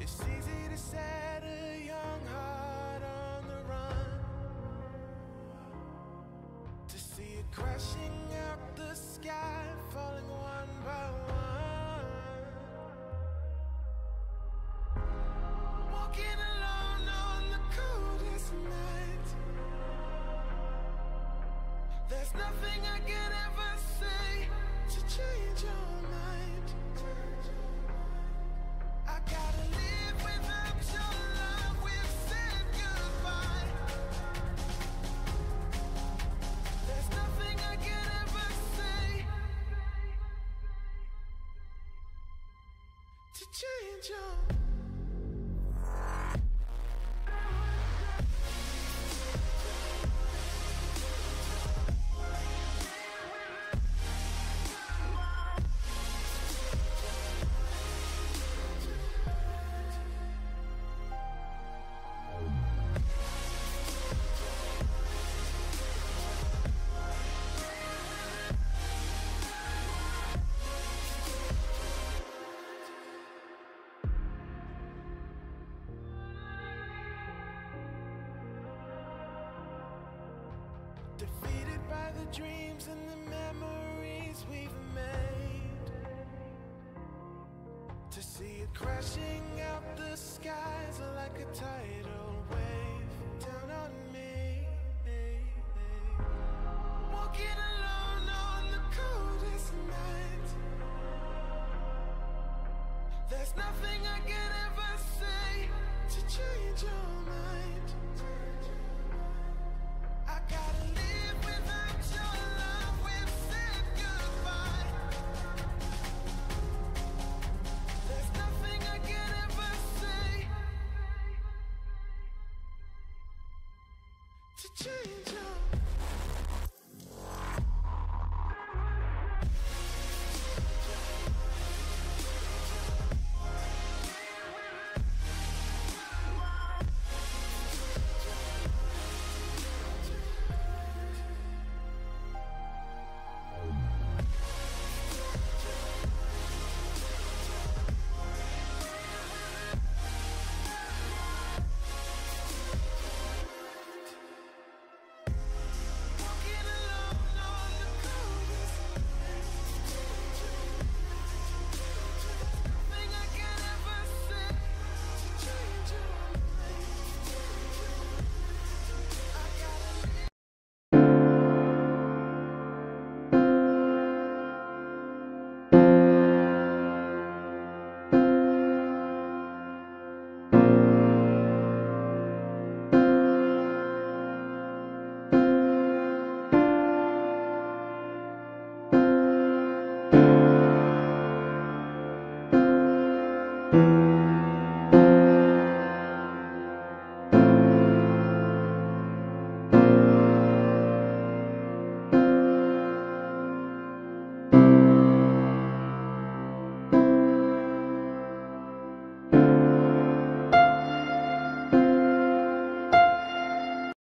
It's easy to set a young heart on the run. To see it crashing out the sky, to change your. Defeated by the dreams and the memories we've made. To see it crashing out the skies like a